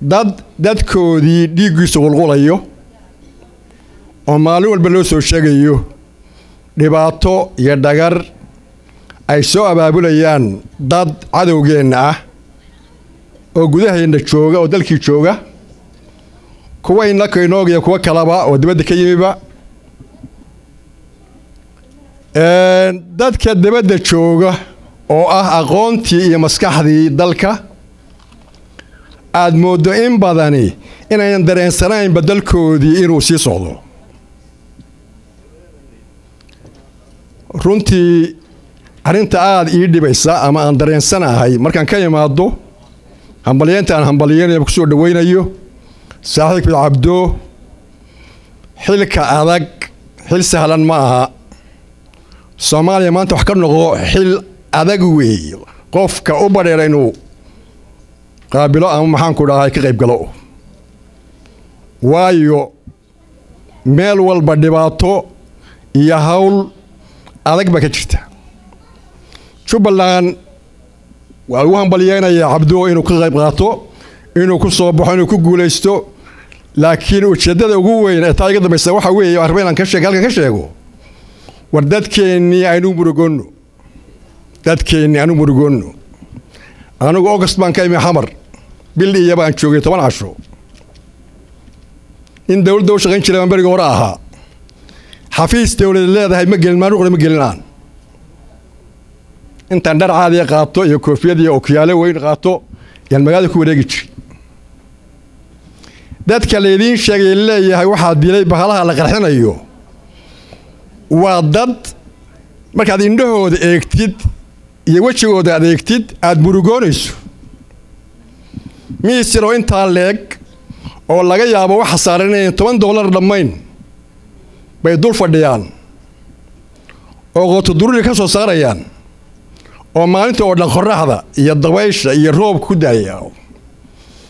dad dadkoodii dhiiggiisu qulqulayo oo maalin walba loo soo sheegayo dhibaato iyo dhagar ay soo abaabulayaan dad cadowgeenna ah oo gudaheenna jooga oo dalkii jooga. Kuwa innaka inoogiya kuwo kalaba oo dibadda ka yimiba. Dadka dibadda jooga oo ah aqoontii iyo maskaxdii dalka aada mooddo in badani inaynan dareensanaynba dalkoodii inuu sii socdo. Runtii arrinta aada ii dhibaysa ama aan dareensanahay markaan ka imaado hambalyeynta aan hambalyeynaya ku soo dhawaynayo saaxiibkii cabdo xilka adag xil sahlan ma aha. Soomaaliya maanta wax ka noqo xil adag weey. Qofka u badheera inuu qaabilo ama maxaanku dhahay ka qayb galo. Waayo meel walba dhibaato iyo hawl adag baa ka jirta. Jubbaland waa lagu hambalyeynayaa cabdo inuu ka qayb qaato inuu ku soo baxo inuu ku guulaysto. Laakiin ujeeddada ugu weyn ee taa iga dambaysa waxa weeye arba inaan ka sheeg halkan ka sheego. War dadkeennii aynu murugoonno. Dadkeennii aanu murugoonno. Anigu august baan ka imi xamar bil iyo baan joogay toban casho in dowladda u shaqayn jiray baan beriga hore ahaa xafiis dowlad leedahay ma gelin maanuqna ma gelinaan intaan dhar caadiya qaato iyo koofiyad iyo okyaalo weyn qaato yaan magaalada ku wareegi jiray dadka laydiin sheegay leeyahay waxaa dilay bahalaha la qarxinayo waa dad markaad indhahooda eegtid iyo. Wejigooda aad eegtid aada murugoonayso miisiroo intaa leeg oo laga yaabo waxa saaran inayn toban dollar dhammayn bay dul fadhiyaan oo qootodururi ka soo saarayaan oo maalinta oo dhan qoraxda iyo dabaysha iyo roobka ku daaya.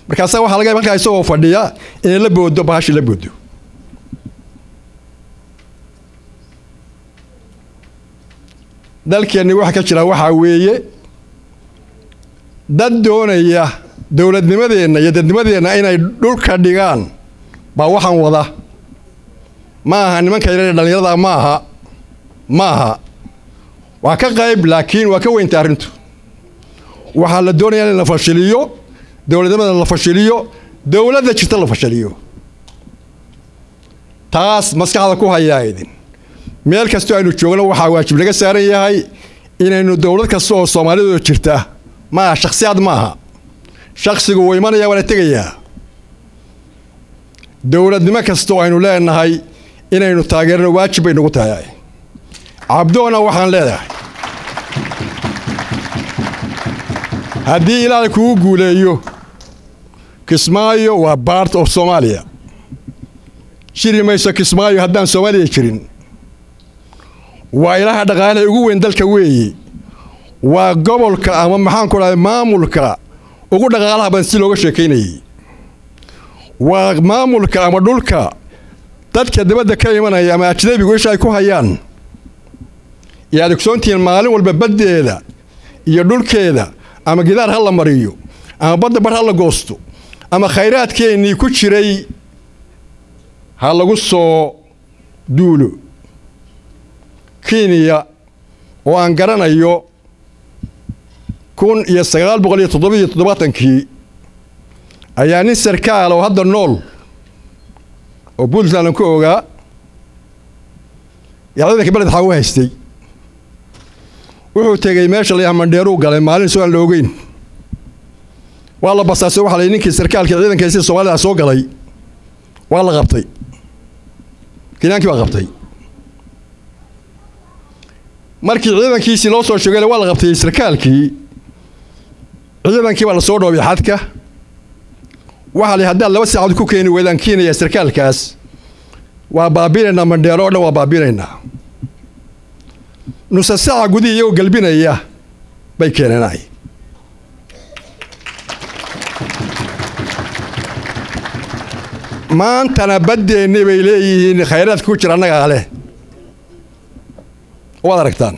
Markaasaa waxaa laga halkaa isagoo fadhiya inay la boodo bahashi la boodo dalkeenni waxa ka jira waxaa weeye dad doonaya dowladnimadeenna iyo dadnimadeenna inay dhulka dhigaan baa waxaan wada. Ma aha nimanka yareer dhallinyarada ma aha ma aha. Waa ka qayb laakiin waa ka weynta arrintu. Waxaa la doonayaa in la fashiliyo dowladnimada la fashiliyo dowladda jirta la fashiliyo taas maskaxda ku hayaa idin. Meel kastoo aynu joogno waxaa waajib laga saaran yahay inaynu dowlad kasta oo soomaalidooda jirta. Ma aha shakhsiyaad ma aha shakhsigu wuu imanaya waana tegayaa. Dowladnimo kasta oo aynu leenahay inaynu taageerno waajib bay nagu tahay. Cabdoona waxaan leedahay. Haddii ilaahay kugu guuleeyo kismaayo waa bart of soomaaliya. Jiri mayso kismaayo haddaan soomaaliya jirin. Waa ilaha dhaqaalaha ugu weyn dalka weeye waa gobolka ama maxaanku dhahay maamulka ugu dhaqaalaha badan si looga sheekaynayay waa maamulka ama dhulka dadka dibadda ka imanaya ama ajnabigu isha ay ku hayaan iyo aad ogsoontihiin maalin walba baddeeda iyo dhulkeeda ama gidaar ha la mariyo ama badda bar ha la goosto ama khayraadkeennii ku jiray ha lagu soo duulo. Kenya oo aan garanayo kun iyo sagaal boqol iyo toddobiiyo toddobaatankii ayaa nin sarkaal oo hadda nool oo puntland ku ogaa yaa ciidanka beled xaa u haystay wuxuu tegey meesha la yaha mandheeruu galay maalin isagoo aan la ogeyn. Waa la basaasay waxa la ninkii sarkaalka ciidankaisi soomaalida soo galay waa la qabtay. Kenyaankii baa qabtay. Markii ciidankiisii loo soo sheegay waa la qabtay sarkaalkii ciidankii baa la soo dhoobay xadka. Waxaa la haddaad laba saacadood ku keeni weydaan keenaya sarkaalkaas waa baabiinaynaa mandheero o dhan waa baabiinaynaa nuse saaca gudihii iyagoo galbinaya bay keeneenay maantana baddeenni bay leeyihiin khayraadka ku jira annagaa leh waad aragtaan